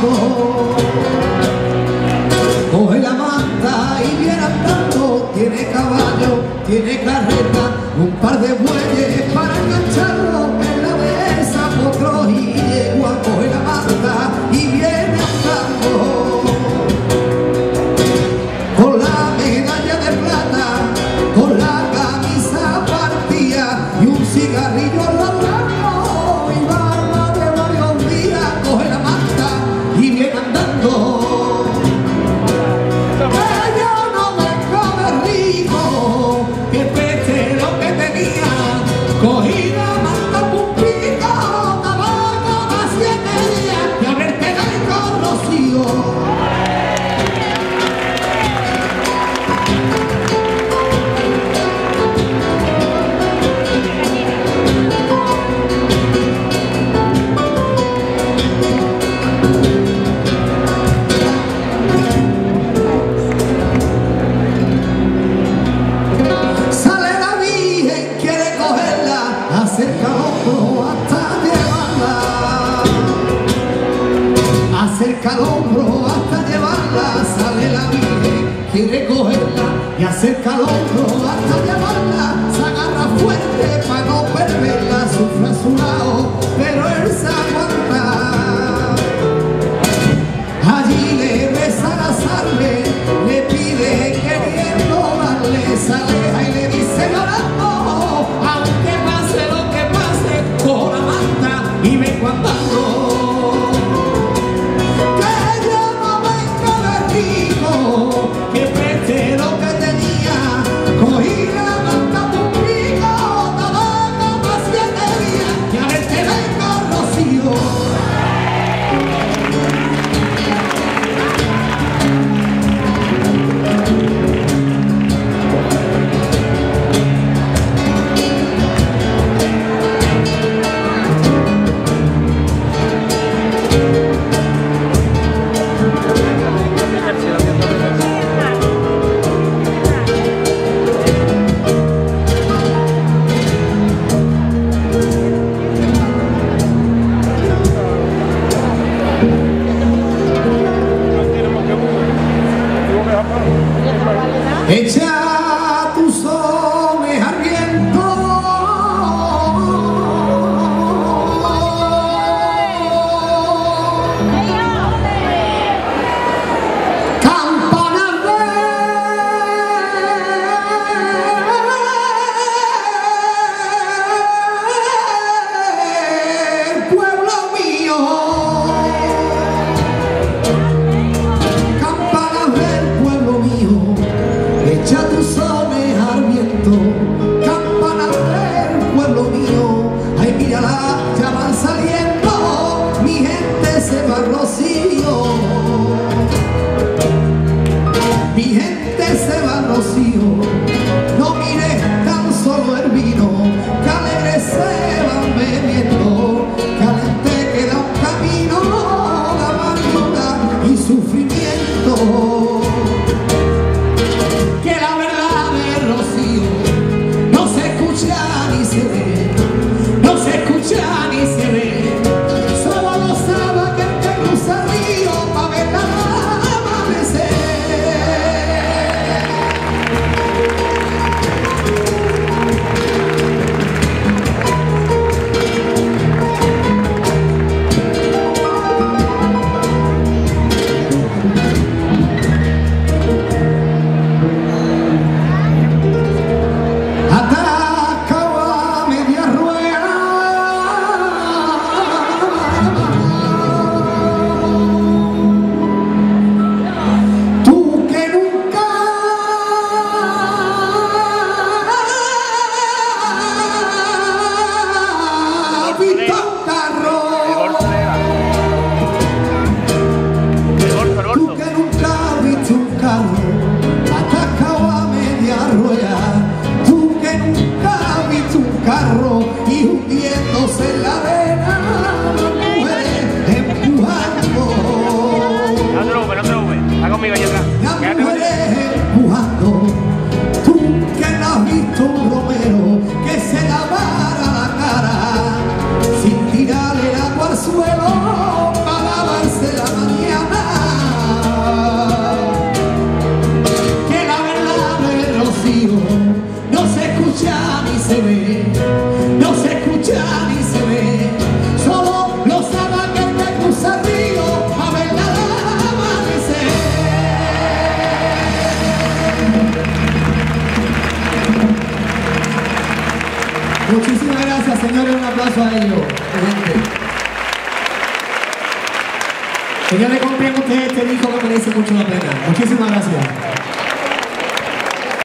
andando. Coge la manta y viene andando, tiene caballo, tiene carreta, un par de bueyes para engancharlo en la mesa, potro y yegua, coge la manta y viene andando. Con la medalla de plata, con la camisa partida y un cigarrillo en la Acerca el hombro hasta llevarla, sale la virgen, quiere cogerla y acerca el hombro hasta llevarla. silly. I Muchísimas gracias, señores. Un aplauso a ellos. Que ya le ustedes este disco que merece mucho la pena. Muchísimas gracias.